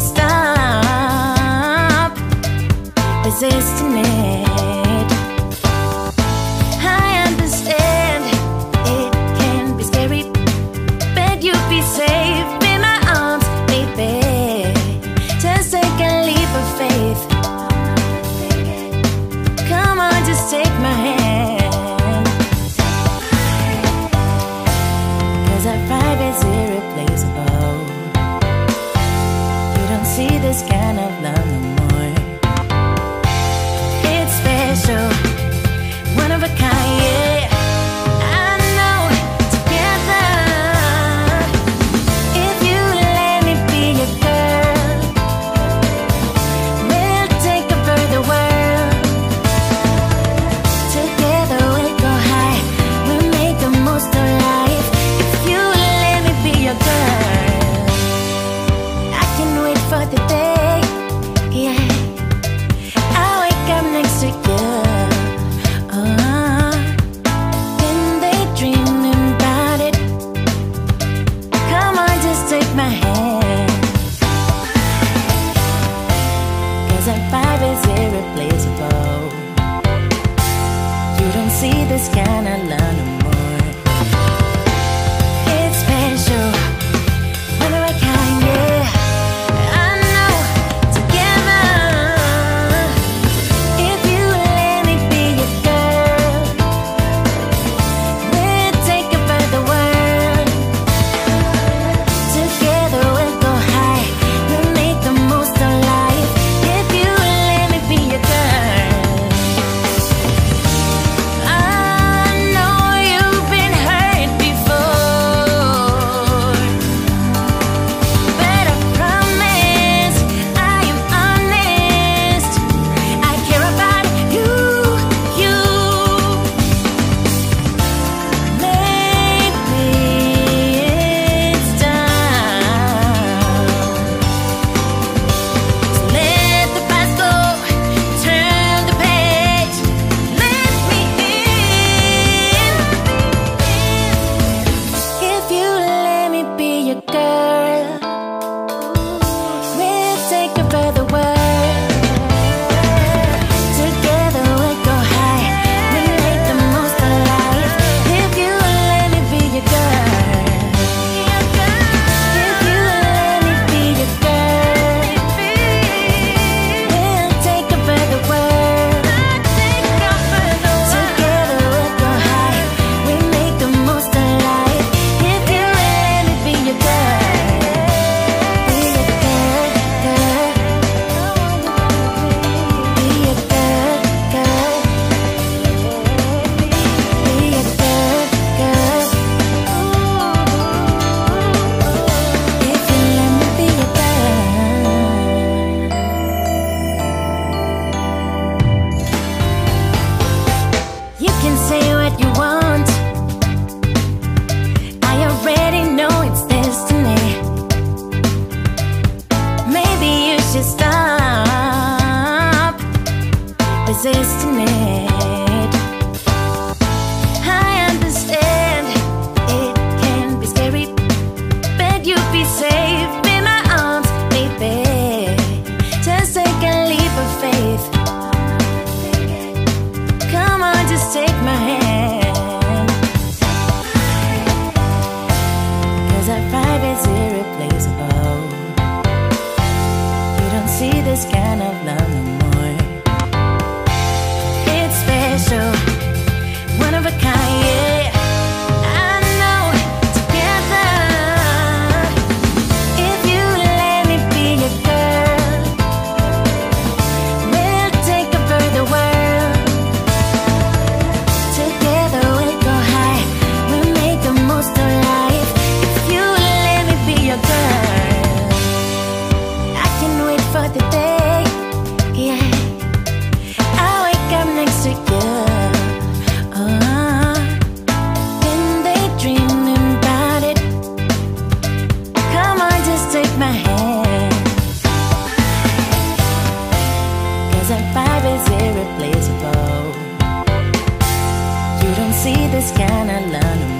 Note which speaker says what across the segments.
Speaker 1: stop resisting me. This kind of love see this, can I learn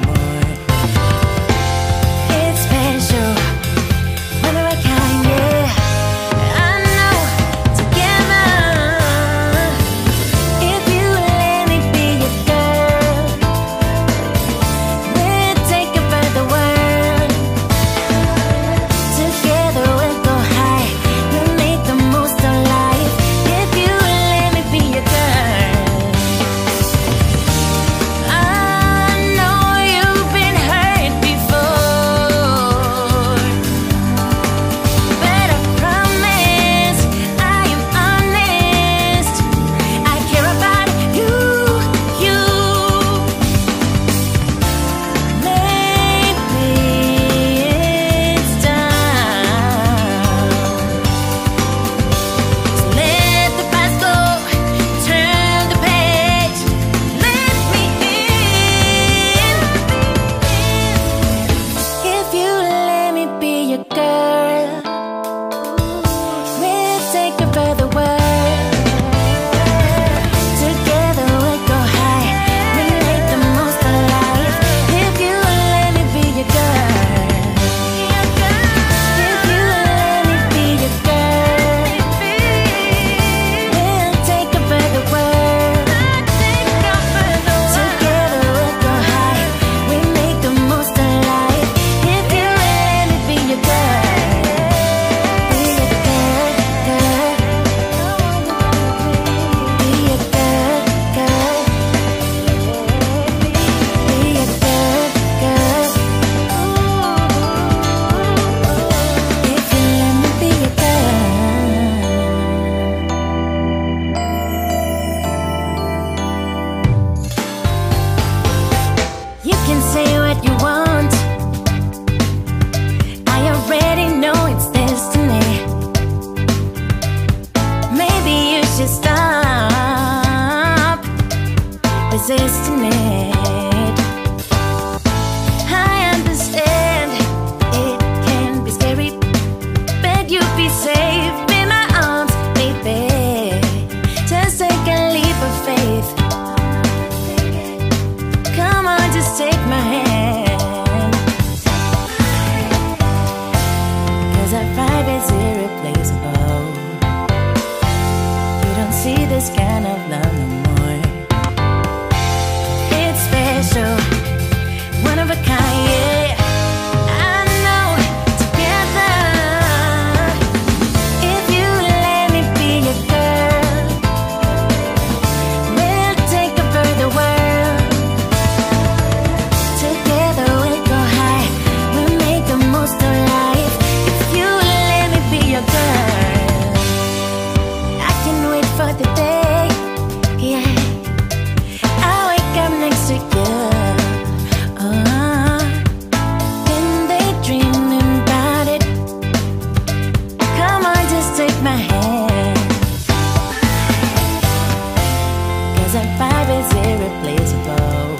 Speaker 1: Cause our vibe is irreplaceable.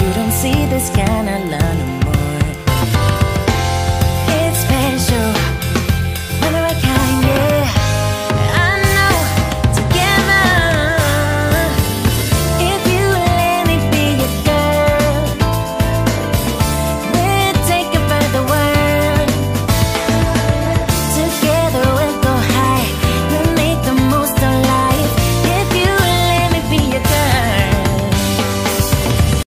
Speaker 1: You don't see this kind of love.